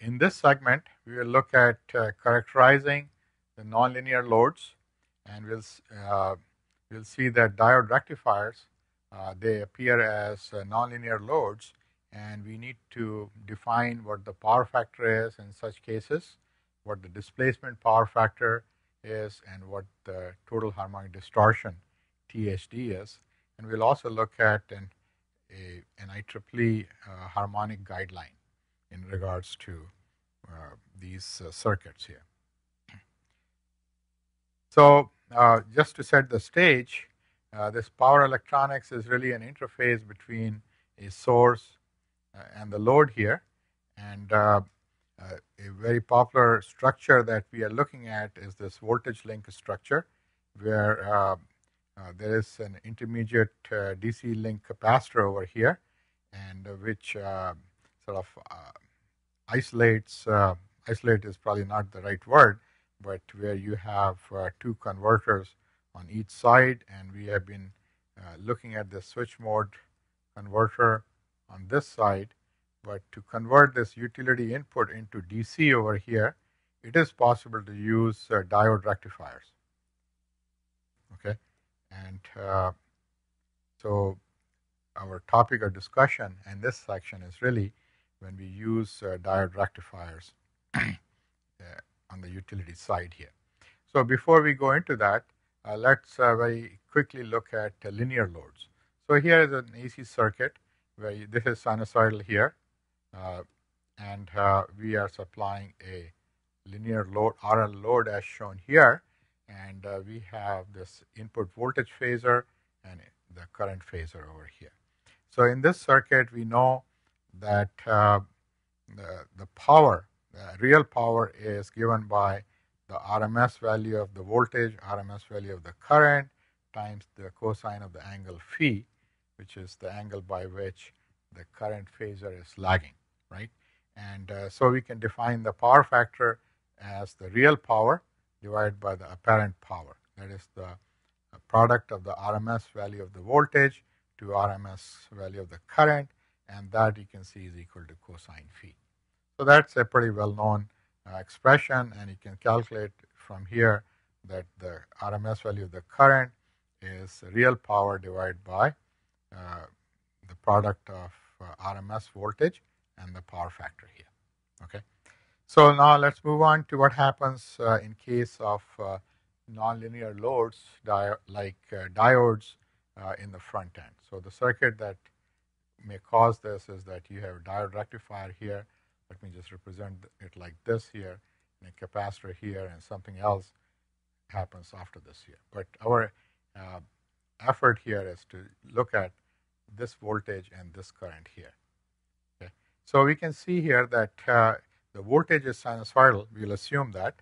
in this segment, we will look at uh, characterizing the nonlinear loads, and we'll uh, we'll see that diode rectifiers uh, they appear as uh, nonlinear loads, and we need to define what the power factor is in such cases, what the displacement power factor is, and what the total harmonic distortion THD is, and we'll also look at an a, an IEEE uh, harmonic guideline in regards to uh, these uh, circuits here. So uh, just to set the stage, uh, this power electronics is really an interface between a source uh, and the load here. And uh, a very popular structure that we are looking at is this voltage link structure, where there is an intermediate DC link capacitor over here, and which sort of isolates, isolate is probably not the right word, but where you have uh, two converters on each side and we have been uh, looking at the switch mode converter on this side. But to convert this utility input into DC over here it is possible to use uh, diode rectifiers. Okay? And uh, so our topic of discussion in this section is really when we use uh, diode rectifiers on the utility side here. So before we go into that, uh, let's uh, very quickly look at uh, linear loads. So here is an AC circuit where you, this is sinusoidal here, uh, and uh, we are supplying a linear load, RL load as shown here, and uh, we have this input voltage phasor and the current phasor over here. So in this circuit, we know that the, the power the real power is given by the RMS value of the voltage, RMS value of the current, times the cosine of the angle phi, which is the angle by which the current phasor is lagging, right? And uh, so we can define the power factor as the real power divided by the apparent power. That is the product of the RMS value of the voltage to RMS value of the current, and that you can see is equal to cosine phi. So that's a pretty well-known uh, expression, and you can calculate from here that the RMS value of the current is real power divided by uh, the product of uh, RMS voltage and the power factor here. Okay. So now let's move on to what happens uh, in case of uh, nonlinear loads di like uh, diodes in the front end. So the circuit that may cause this is that you have a diode rectifier here let me just represent it like this here, and a capacitor here, and something else happens after this here. But our uh, effort here is to look at this voltage and this current here. Okay? So we can see here that uh, the voltage is sinusoidal, we'll assume that,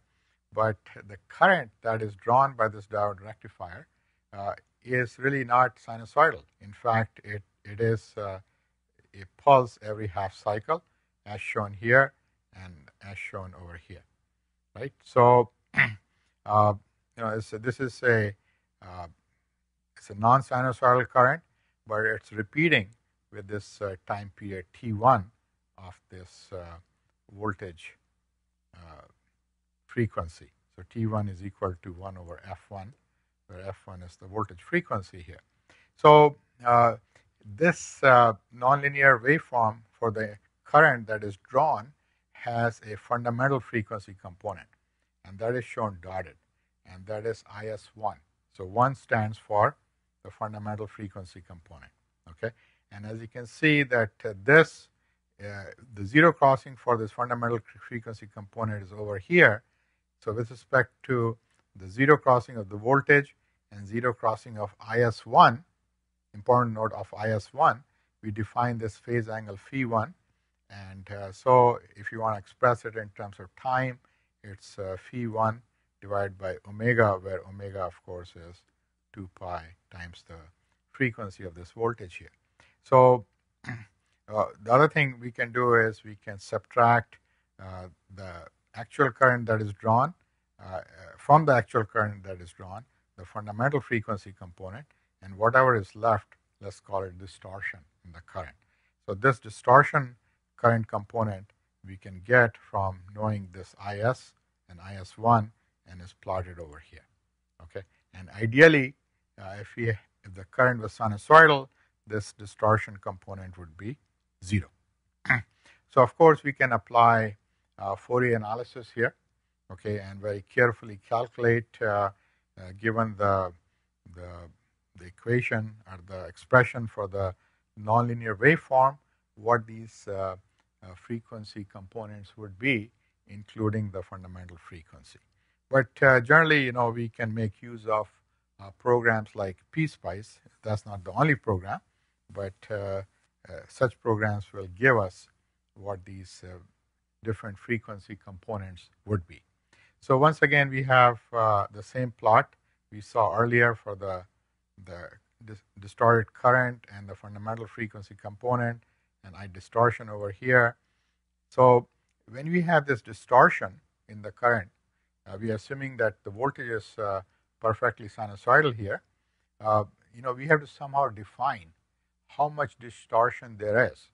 but the current that is drawn by this diode rectifier uh, is really not sinusoidal. In fact, it, it is uh, a pulse every half cycle, as shown here and as shown over here, right? So, uh, you know, this is a uh, it's a non-sinusoidal current, but it's repeating with this uh, time period t1 of this uh, voltage uh, frequency. So t1 is equal to 1 over f1, where f1 is the voltage frequency here. So uh, this nonlinear waveform for the current that is drawn has a fundamental frequency component, and that is shown dotted, and that is IS1. So 1 stands for the fundamental frequency component. Okay, and as you can see that uh, this uh, the zero crossing for this fundamental frequency component is over here. So with respect to the zero crossing of the voltage and zero crossing of IS1, important note of IS1, we define this phase angle phi1 and uh, so if you want to express it in terms of time, it's uh, phi 1 divided by omega, where omega, of course, is 2 pi times the frequency of this voltage here. So uh, the other thing we can do is we can subtract uh, the actual current that is drawn uh, from the actual current that is drawn, the fundamental frequency component, and whatever is left, let's call it distortion in the current. So this distortion current component we can get from knowing this IS and IS1 and is plotted over here. Okay, and ideally, uh, if we if the current was sinusoidal, this distortion component would be zero. so of course we can apply uh, Fourier analysis here, okay, and very carefully calculate uh, uh given the the the equation or the expression for the nonlinear waveform, what these uh, uh, frequency components would be, including the fundamental frequency. But uh, generally, you know, we can make use of uh, programs like PSpice. That's not the only program, but uh, uh, such programs will give us what these different frequency components would be. So once again, we have the same plot we saw earlier for the the distorted current and the fundamental frequency component and I distortion over here. So when we have this distortion in the current, uh, we are assuming that the voltage is uh, perfectly sinusoidal here. Uh, you know, we have to somehow define how much distortion there is.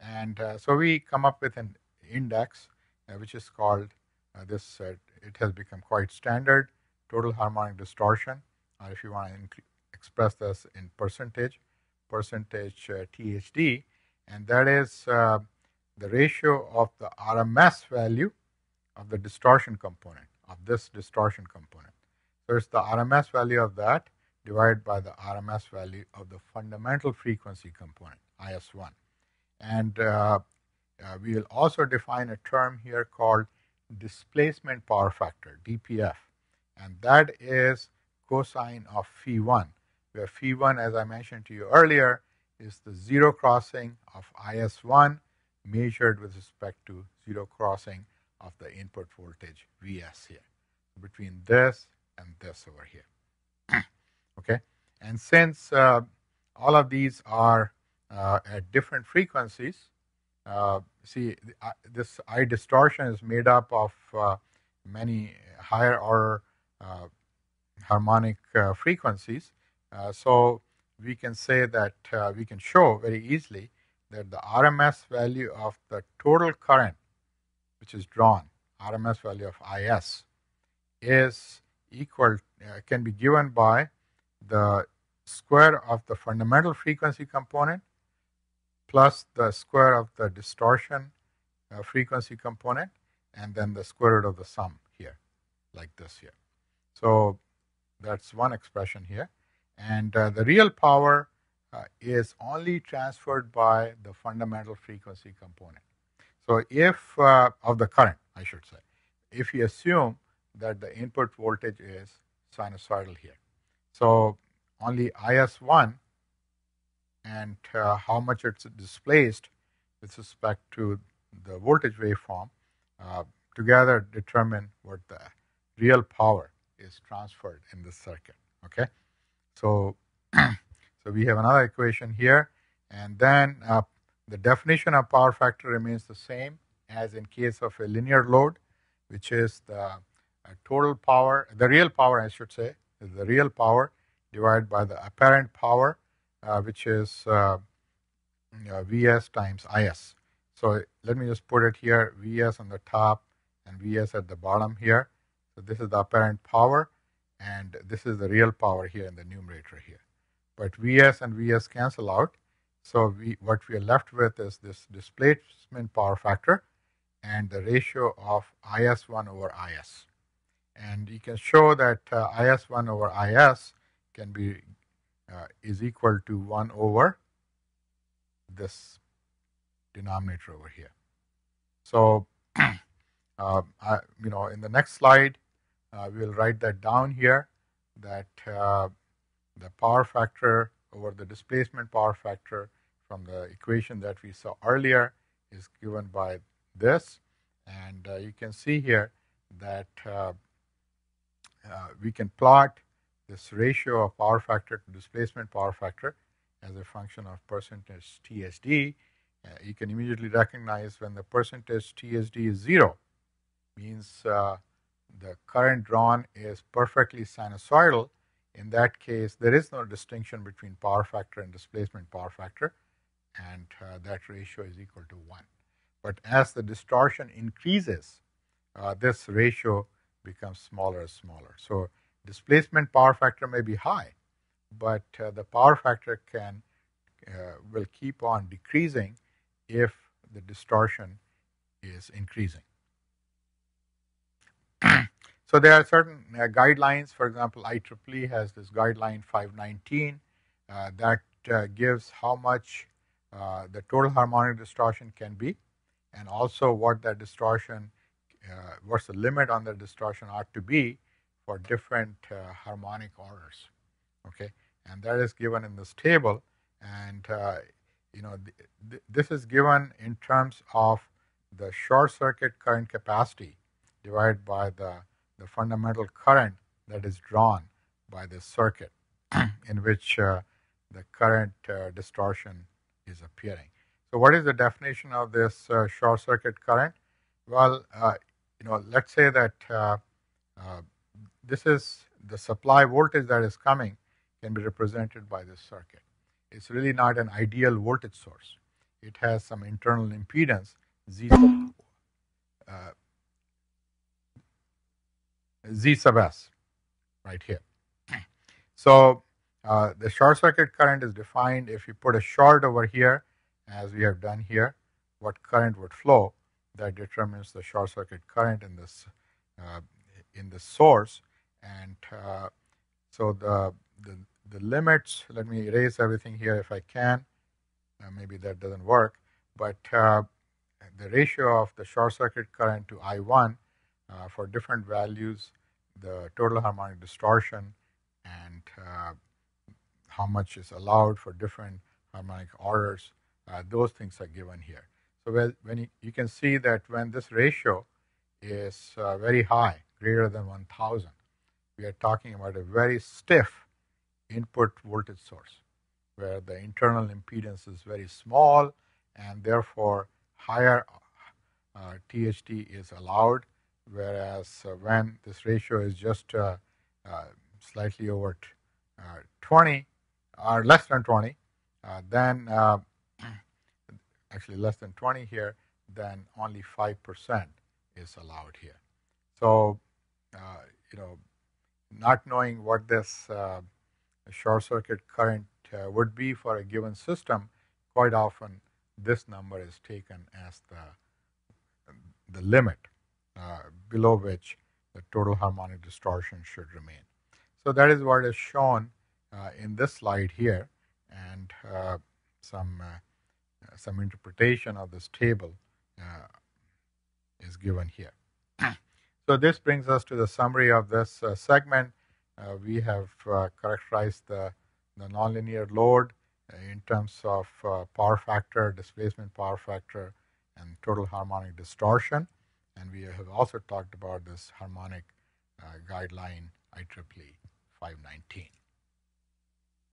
And uh, so we come up with an index, uh, which is called uh, this, it has become quite standard, total harmonic distortion, or if you want to express this in percentage, percentage uh, THD, and that is uh, the ratio of the RMS value of the distortion component, of this distortion component. So it's the RMS value of that divided by the RMS value of the fundamental frequency component, IS1. And uh, uh, we will also define a term here called displacement power factor, DPF, and that is cosine of phi1 where phi1, as I mentioned to you earlier, is the zero crossing of IS1 measured with respect to zero crossing of the input voltage Vs here, between this and this over here. okay, and since uh, all of these are uh, at different frequencies, uh, see this I distortion is made up of uh, many higher order uh, harmonic frequencies uh, so we can say that uh, we can show very easily that the RMS value of the total current which is drawn, RMS value of IS, is equal, uh, can be given by the square of the fundamental frequency component plus the square of the distortion uh, frequency component and then the square root of the sum here, like this here. So that's one expression here. And uh, the real power uh, is only transferred by the fundamental frequency component. So if, uh, of the current, I should say, if you assume that the input voltage is sinusoidal here. So only IS1 and uh, how much it's displaced with respect to the voltage waveform uh, together determine what the real power is transferred in this circuit. Okay. So, so we have another equation here, and then uh, the definition of power factor remains the same as in case of a linear load, which is the uh, total power, the real power, I should say, is the real power divided by the apparent power, uh, which is uh, Vs times Is. So let me just put it here, Vs on the top and Vs at the bottom here. So this is the apparent power and this is the real power here in the numerator here. But Vs and Vs cancel out. So we, what we are left with is this displacement power factor and the ratio of IS1 over IS. And you can show that uh, IS1 over IS can be uh, is equal to 1 over this denominator over here. So, uh, I, you know, in the next slide, we'll write that down here that uh, the power factor over the displacement power factor from the equation that we saw earlier is given by this and uh, you can see here that uh, uh, we can plot this ratio of power factor to displacement power factor as a function of percentage THD. Uh, you can immediately recognize when the percentage THD is zero means the current drawn is perfectly sinusoidal, in that case, there is no distinction between power factor and displacement power factor, and uh, that ratio is equal to 1. But as the distortion increases, uh, this ratio becomes smaller and smaller. So displacement power factor may be high, but uh, the power factor can uh, will keep on decreasing if the distortion is increasing. so there are certain uh, guidelines. For example, IEEE has this guideline 519 uh, that uh, gives how much uh, the total harmonic distortion can be, and also what that distortion, uh, what's the limit on the distortion ought to be for different uh, harmonic orders. Okay, and that is given in this table, and you know th th this is given in terms of the short circuit current capacity divided by the, the fundamental current that is drawn by this circuit in which uh, the current uh, distortion is appearing. So what is the definition of this uh, short circuit current? Well, uh, you know, let's say that uh, uh, this is the supply voltage that is coming can be represented by this circuit. It's really not an ideal voltage source. It has some internal impedance Z Z sub S right here. So uh, the short circuit current is defined if you put a short over here, as we have done here, what current would flow, that determines the short circuit current in this uh, in the source. And uh, so the, the the limits. Let me erase everything here if I can. Maybe that doesn't work, but uh, the ratio of the short circuit current to I1 uh, for different values, the total harmonic distortion, and uh, how much is allowed for different harmonic orders, uh, those things are given here. So when, when you, you, can see that when this ratio is uh, very high, greater than 1000, we are talking about a very stiff input voltage source where the internal impedance is very small and therefore higher uh, THD is allowed, whereas uh, when this ratio is just uh, uh slightly over uh, 20 or less than 20, uh, then actually less than 20 here, then only 5% is allowed here. So, you know, not knowing what this short circuit current would be for a given system, quite often this number is taken as the, the limit uh, below which the total harmonic distortion should remain. So that is what is shown uh, in this slide here, and uh, some uh, some interpretation of this table uh, is given here. so this brings us to the summary of this uh, segment. we have characterized the, the nonlinear load in terms of uh, power factor, displacement power factor, and total harmonic distortion. And we have also talked about this harmonic uh, guideline IEEE 519.